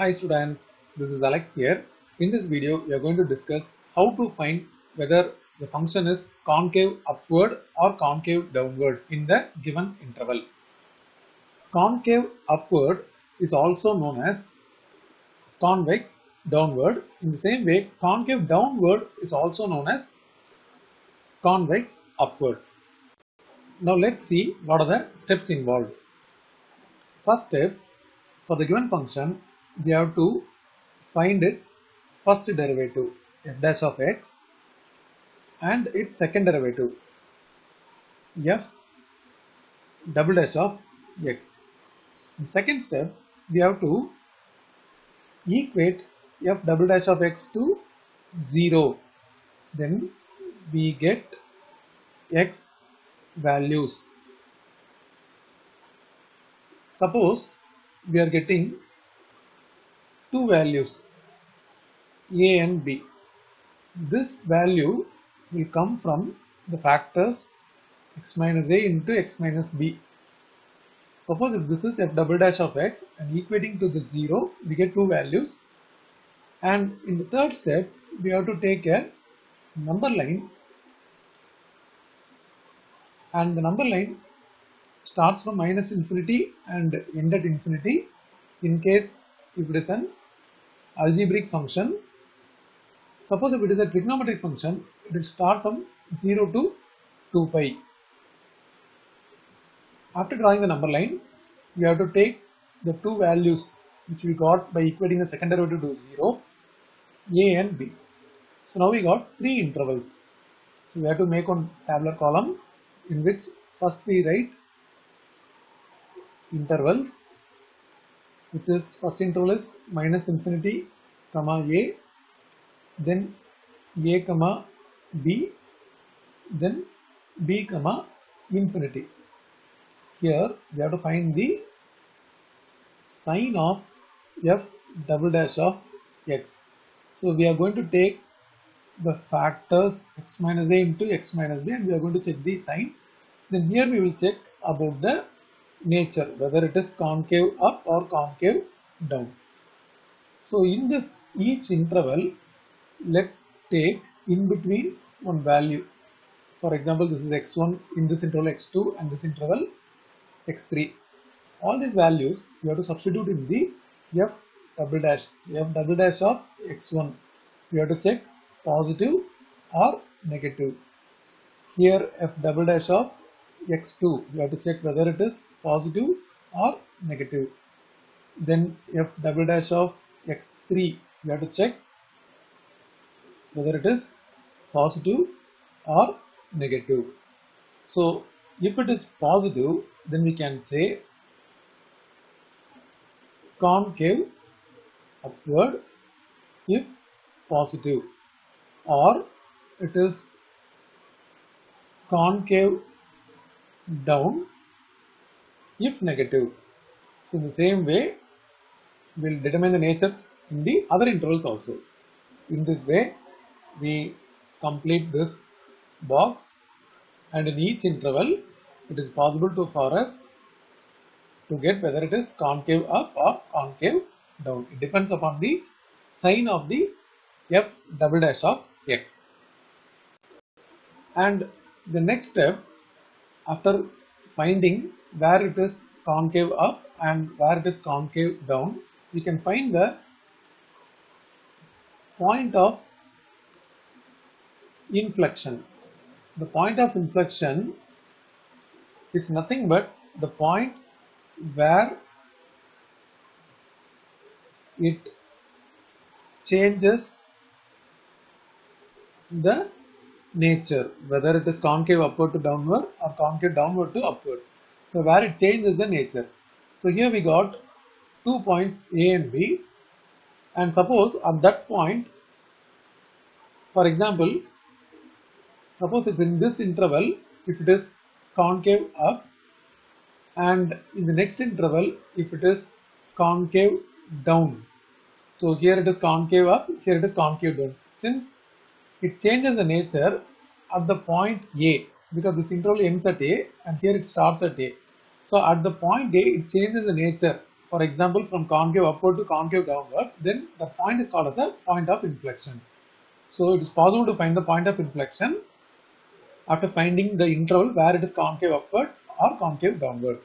Hi students, this is Alex here. In this video, we are going to discuss how to find whether the function is concave upward or concave downward in the given interval. Concave upward is also known as convex downward. In the same way, concave downward is also known as convex upward. Now let's see what are the steps involved. First step, for the given function, we have to find its first derivative f dash of x and its second derivative f double dash of x. In second step, we have to equate f double dash of x to 0. Then we get x values. Suppose we are getting two values a and b. This value will come from the factors x minus a into x minus b. Suppose if this is f double dash of x and equating to the 0, we get two values. And in the third step, we have to take a number line and the number line starts from minus infinity and end at infinity in case if it is an algebraic function. Suppose if it is a trigonometric function, it will start from 0 to 2 pi. After drawing the number line, we have to take the two values which we got by equating the second derivative to 0, a and b. So now we got three intervals. So we have to make one tabular column in which first we write intervals which is first interval is minus infinity comma a then a comma b then b comma infinity. Here we have to find the sign of f double dash of x. So we are going to take the factors x minus a into x minus b and we are going to check the sign. Then here we will check about the nature whether it is concave up or concave down. So in this each interval let's take in between one value. For example this is x1 in this interval x2 and this interval x3 all these values you have to substitute in the f double dash f double dash of x1 you have to check positive or negative. Here f double dash of x2 you have to check whether it is positive or negative. Then f double dash of x3 you have to check whether it is positive or negative. So if it is positive then we can say concave upward if positive or it is concave down if negative. So in the same way, we'll determine the nature in the other intervals also. In this way, we complete this box and in each interval, it is possible to for us to get whether it is concave up or concave down. It depends upon the sign of the f double dash of x. And the next step after finding where it is concave up and where it is concave down, we can find the point of inflection. The point of inflection is nothing but the point where it changes the nature whether it is concave upward to downward or concave downward to upward. So where it changes the nature. So here we got two points a and b. And suppose at that point for example suppose if in this interval if it is concave up and in the next interval if it is concave down. So here it is concave up here it is concave down. Since it changes the nature at the point A because this interval ends at A and here it starts at A. So at the point A it changes the nature for example, from concave upward to concave downward, then the point is called as a point of inflection. So it is possible to find the point of inflection after finding the interval where it is concave upward or concave downward.